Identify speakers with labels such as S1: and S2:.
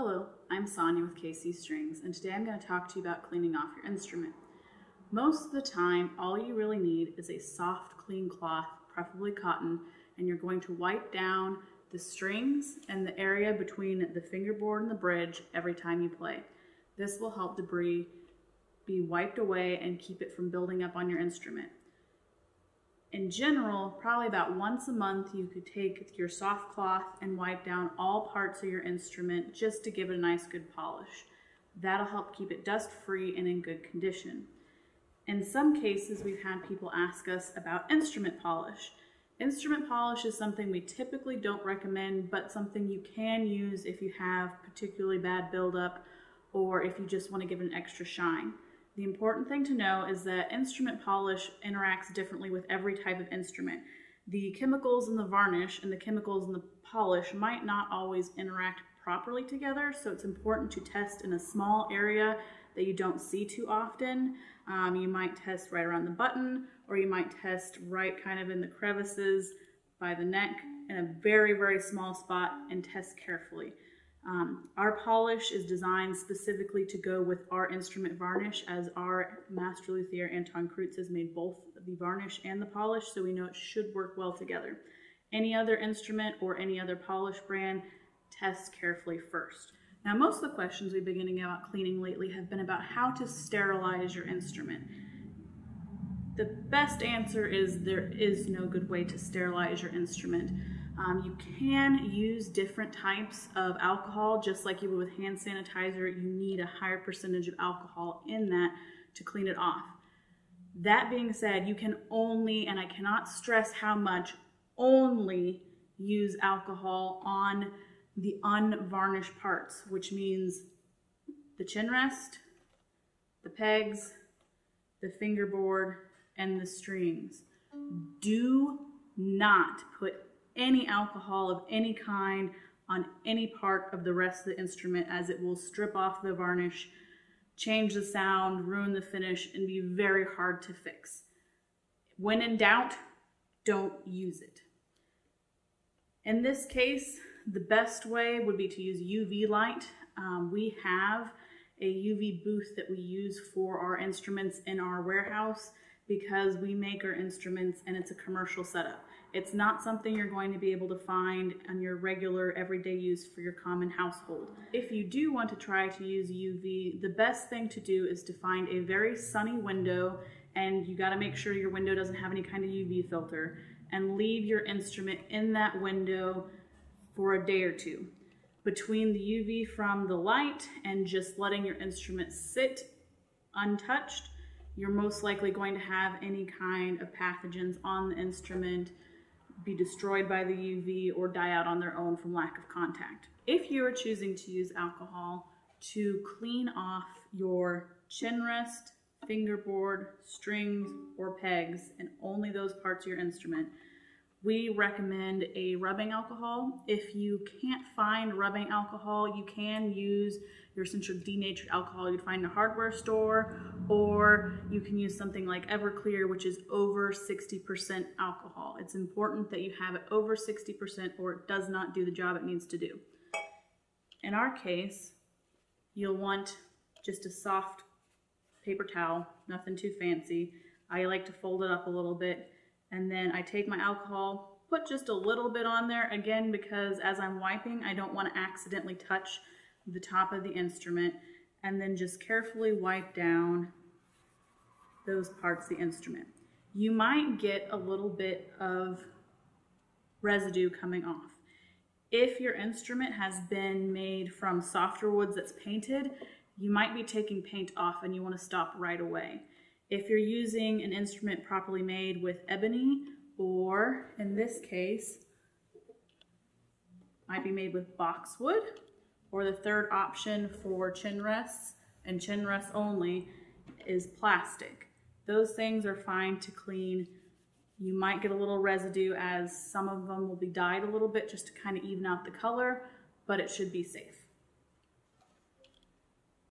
S1: Hello, I'm Sonia with KC Strings, and today I'm going to talk to you about cleaning off your instrument. Most of the time, all you really need is a soft, clean cloth, preferably cotton, and you're going to wipe down the strings and the area between the fingerboard and the bridge every time you play. This will help debris be wiped away and keep it from building up on your instrument in general, probably about once a month, you could take your soft cloth and wipe down all parts of your instrument just to give it a nice good polish. That'll help keep it dust free and in good condition. In some cases, we've had people ask us about instrument polish. Instrument polish is something we typically don't recommend, but something you can use if you have particularly bad buildup or if you just want to give it an extra shine. The important thing to know is that instrument polish interacts differently with every type of instrument. The chemicals in the varnish and the chemicals in the polish might not always interact properly together, so it's important to test in a small area that you don't see too often. Um, you might test right around the button, or you might test right kind of in the crevices by the neck in a very, very small spot and test carefully. Um, our polish is designed specifically to go with our instrument varnish as our master luthier Anton Kreutz has made both the varnish and the polish so we know it should work well together. Any other instrument or any other polish brand, test carefully first. Now most of the questions we've been getting about cleaning lately have been about how to sterilize your instrument. The best answer is there is no good way to sterilize your instrument. Um, you can use different types of alcohol, just like you would with hand sanitizer. You need a higher percentage of alcohol in that to clean it off. That being said, you can only, and I cannot stress how much, only use alcohol on the unvarnished parts, which means the chin rest, the pegs, the fingerboard, and the strings. Do not put any alcohol of any kind on any part of the rest of the instrument as it will strip off the varnish, change the sound, ruin the finish, and be very hard to fix. When in doubt, don't use it. In this case, the best way would be to use UV light. Um, we have a UV booth that we use for our instruments in our warehouse because we make our instruments and it's a commercial setup. It's not something you're going to be able to find on your regular everyday use for your common household. If you do want to try to use UV, the best thing to do is to find a very sunny window and you got to make sure your window doesn't have any kind of UV filter and leave your instrument in that window for a day or two. Between the UV from the light and just letting your instrument sit untouched, you're most likely going to have any kind of pathogens on the instrument be destroyed by the UV or die out on their own from lack of contact. If you are choosing to use alcohol to clean off your chin rest, fingerboard, strings, or pegs, and only those parts of your instrument, we recommend a rubbing alcohol. If you can't find rubbing alcohol, you can use your essential denatured alcohol you'd find in a hardware store, or you can use something like Everclear, which is over 60% alcohol. It's important that you have it over 60% or it does not do the job it needs to do. In our case, you'll want just a soft paper towel, nothing too fancy. I like to fold it up a little bit and then I take my alcohol, put just a little bit on there, again, because as I'm wiping, I don't want to accidentally touch the top of the instrument, and then just carefully wipe down those parts of the instrument. You might get a little bit of residue coming off. If your instrument has been made from softer woods that's painted, you might be taking paint off and you want to stop right away. If you're using an instrument properly made with ebony, or in this case, might be made with boxwood, or the third option for chin rests and chin rests only is plastic. Those things are fine to clean. You might get a little residue as some of them will be dyed a little bit just to kind of even out the color, but it should be safe.